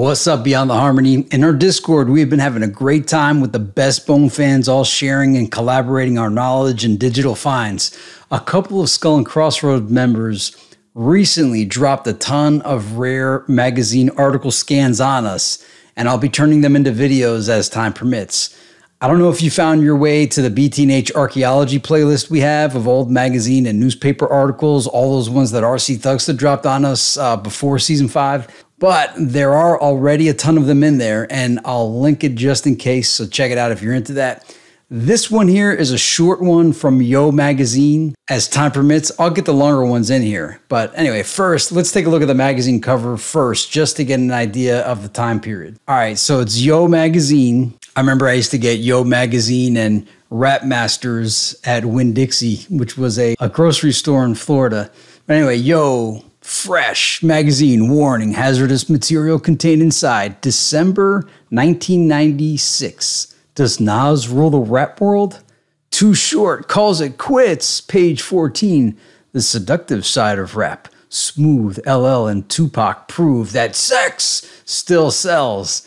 What's up, Beyond the Harmony? In our Discord, we've been having a great time with the best Bone fans all sharing and collaborating our knowledge and digital finds. A couple of Skull and Crossroad members recently dropped a ton of rare magazine article scans on us, and I'll be turning them into videos as time permits. I don't know if you found your way to the BTNH archaeology playlist we have of old magazine and newspaper articles, all those ones that RC Thugsta dropped on us uh, before season five but there are already a ton of them in there, and I'll link it just in case. So check it out if you're into that. This one here is a short one from Yo Magazine. As time permits, I'll get the longer ones in here. But anyway, first, let's take a look at the magazine cover first, just to get an idea of the time period. All right, so it's Yo Magazine. I remember I used to get Yo Magazine and Rap Masters at Winn Dixie, which was a, a grocery store in Florida. But anyway, Yo Fresh magazine warning hazardous material contained inside. December 1996. Does Nas rule the rap world? Too short calls it quits. Page 14. The seductive side of rap. Smooth, LL, and Tupac prove that sex still sells.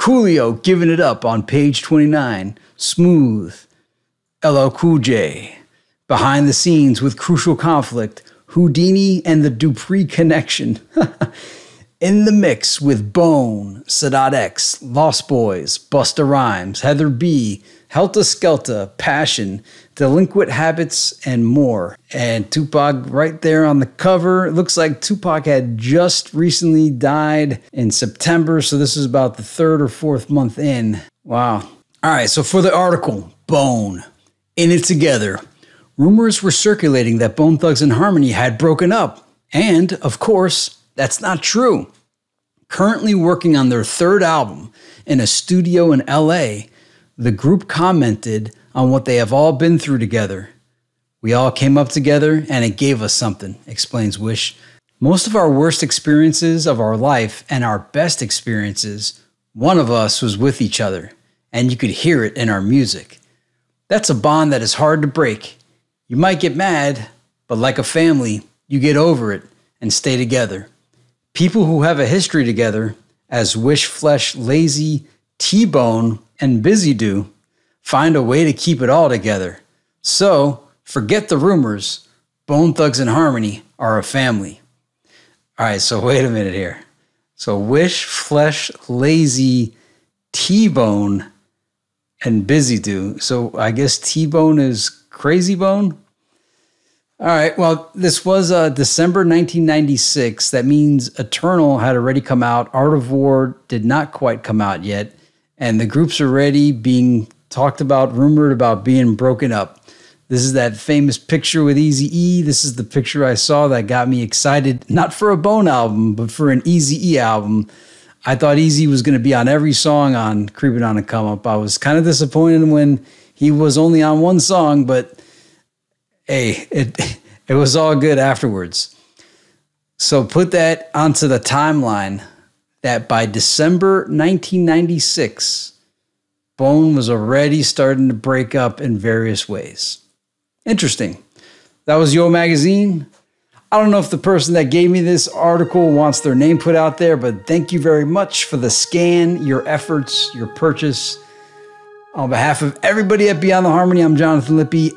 Coolio giving it up on page 29. Smooth, LL Cool J. Behind the scenes with crucial conflict. Whodini and the Dupree connection. In the mix with Bone, Sadat X, Lost Boyz, Busta Rhymes, Heather B, Heltah Skeltah, Passion, Delinquent Habits, and more. And Tupac right there on the cover. It looks like Tupac had just recently died in September, so this is about the third or fourth month in. Wow. All right, so for the article, Bone, In It Together, rumors were circulating that Bone Thugs-N-Harmony had broken up. And, of course, that's not true. Currently working on their third album in a studio in LA, the group commented on what they have all been through together. We all came up together and it gave us something, explains Wish. Most of our worst experiences of our life and our best experiences, one of us was with each other, and you could hear it in our music. That's a bond that is hard to break, you might get mad, but like a family, you get over it and stay together. People who have a history together, as Wish Flesh, Layzie, T Bone, and Bizzy do, find a way to keep it all together. So, forget the rumors. Bone Thugs-N-Harmony are a family. All right, so wait a minute here. So, Wish, Flesh, Layzie, T Bone, and Bizzy do. So, I guess T Bone is Krayzie Bone? All right. Well, this was uh, December 1996. That means Eternal had already come out. Art of War did not quite come out yet. And the group's already being talked about, rumored about being broken up. This is that famous picture with Easy E. This is the picture I saw that got me excited, not for a Bone album, but for an Easy E album. I thought Eazy was going to be on every song on Creeping on a Come Up. I was kind of disappointed when he was only on one song, but hey, it it was all good afterwards. So put that onto the timeline that by December 1996, Bone was already starting to break up in various ways. Interesting. That was Yo Magazine. I don't know if the person that gave me this article wants their name put out there, but thank you very much for the scan, your efforts, your purchase. On behalf of everybody at Beyond the Harmony, I'm Jonathan Lippe,